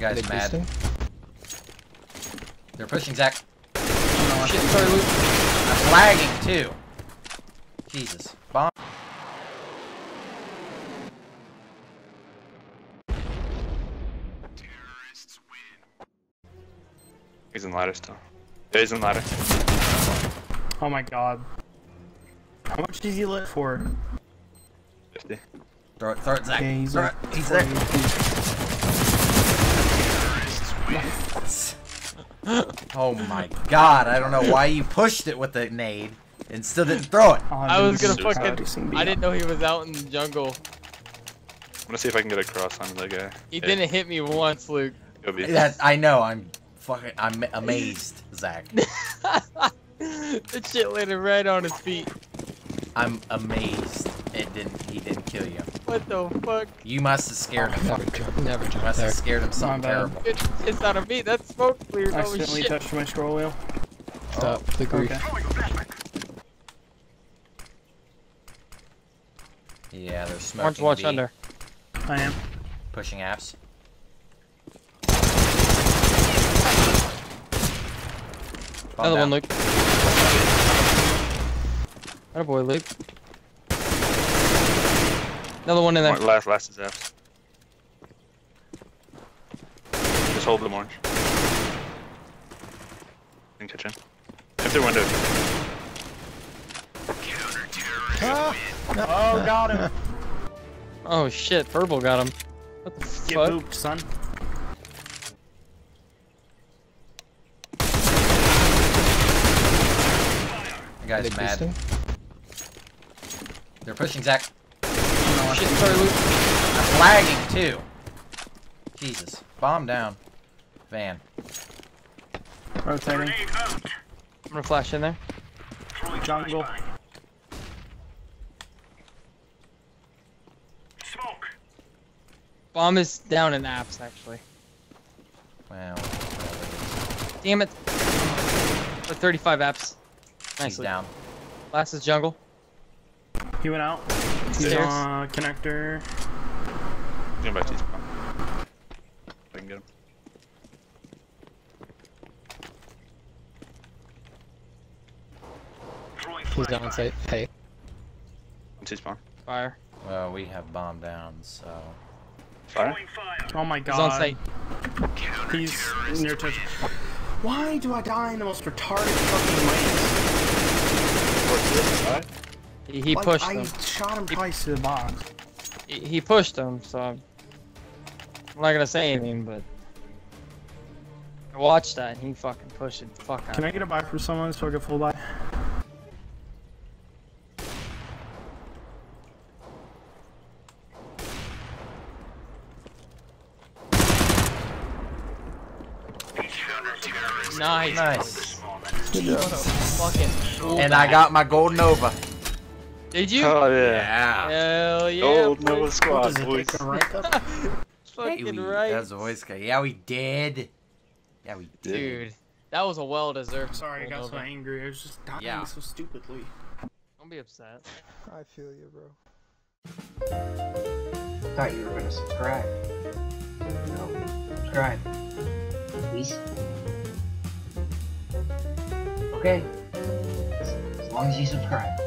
guy's They mad. boosting? They're pushing Zach. Oh, shit, sorry, Luke. I'm lagging too. Jesus. Bomb. He's in ladder still. He's in ladder. Oh my god. How much does he lit for? 50. Throw it, throw it, Zach. Okay, he's throw like it. He's there. 40. Oh my god, I don't know why you pushed it with the nade and still didn't throw it. Oh, I was gonna Suicide. fucking. I didn't know he was out in the jungle. I'm gonna see if I can get a cross on that guy. He Yeah, didn't hit me once, Luke. Go. That I know, I'm fucking I'm amazed, Zach. the shit landed right on his feet. I'm amazed it didn't he didn't kill you. What the fuck? You must have scared him. Never jump, never You jump must have scared him something bad. terrible. It hits out of me. That smoke cleared. I Oh accidentally shit. touched my scroll wheel. Stop the grief. Okay. Yeah, they're smoking. Orange watch B, under. I am. Pushing apps. Another down. one, Luke. Atta boy, Luke. Another one in there. Last, last is F. Just hold them orange. In kitchen. If they're window. Ah. Oh, got him. Oh shit, Verbal got him. What the Get fuck? booped, son. The guy's They mad. boosting? They're pushing Zach. Oh shit, sorry, Luke. I'm lagging too. Jesus. Bomb down. Van. Rotating. I'm gonna flash in there. Jungle. Smoke. Bomb is down in apps, actually. Wow. Damn it. For 35 apps. he's down. Last is jungle. He went out. He's Stairs. on connector. Going back to spawn. If I can get him. He's on site. Hey. T spawn. Fire. Well, we have bomb down, so. Fire. Oh my He's god. on site. He's near touch. Why do I die in the most retarded fucking ways? He, he Like, pushed I him. shot him twice to the box. He, he pushed him, so I'm I'm not gonna say anything, but I watched that. and He fucking pushed it. Fuck out. Can I get a buy from someone so I get full buy? Nice. Nice. Fucking. And I got my gold Nova. Did you? Oh yeah. Yeah. Hell yeah. Old boy. Nova squad, Does it boys. a rank up? Hey, Fucking right. That's a voice guy. Yeah, we did. Yeah, we did. Dude, that was a well-deserved. Sorry, I got so angry. I was just dying Yeah. so stupidly. Don't be upset. I feel you, bro. thought you were gonna subscribe. No, subscribe. Please. Okay. As long as you subscribe.